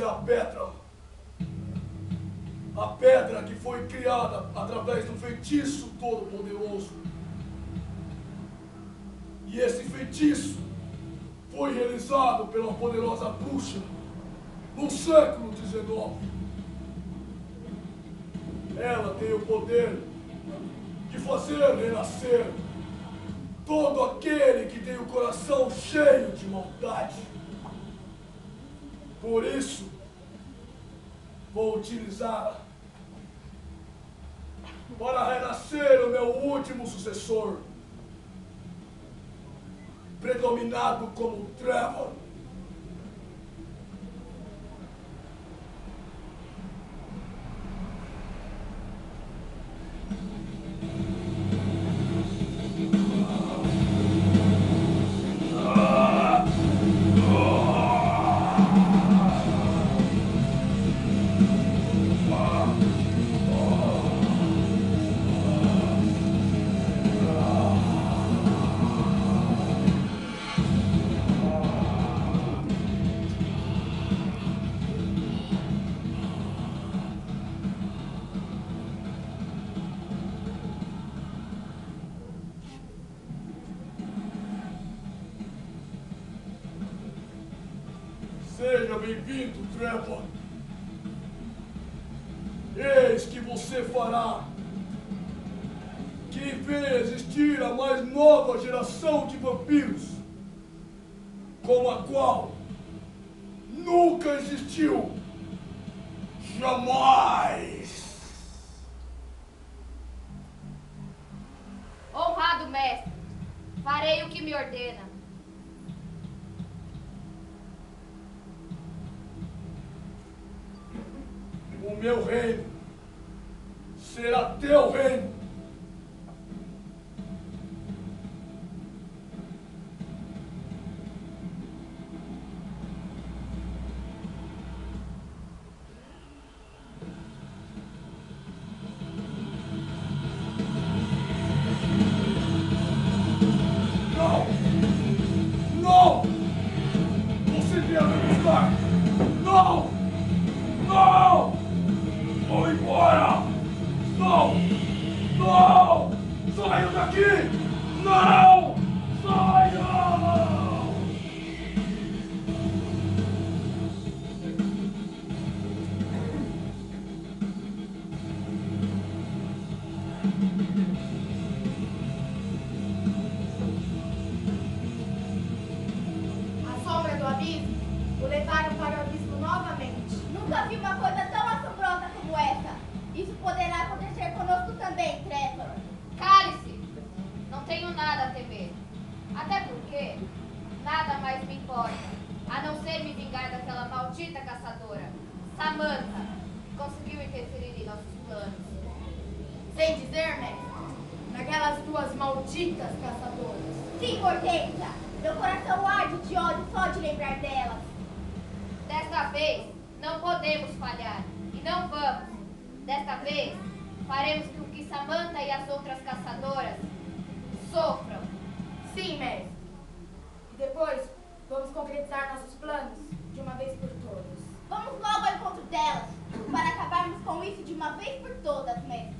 É a pedra. A pedra que foi criada através do feitiço todo-poderoso. E esse feitiço foi realizado pela poderosa bruxa no século XIX. Ela tem o poder de fazer renascer todo aquele que tem o coração cheio de maldade. Por isso, vou utilizá-la para renascer o meu último sucessor, predominado como Trevor. Seja bem-vindo, Trevor. Eis que você fará que venha existir a mais nova geração de vampiros, como a qual nunca existiu. Jamais! Honrado mestre, farei o que me ordena. O meu reino será teu reino. Fuck you! Até porque nada mais me importa, a não ser me vingar daquela maldita caçadora, Samantha, que conseguiu interferir em nossos planos. Sem dizer, mestre, naquelas duas malditas caçadoras. Sim, Hortência. Meu coração arde de ódio só de lembrar delas. Desta vez, não podemos falhar. E não vamos. Desta vez, faremos com que Samantha e as outras caçadoras sofram. Sim, mestre. E depois vamos concretizar nossos planos de uma vez por todas. Vamos logo ao encontro delas, para acabarmos com isso de uma vez por todas, mestre.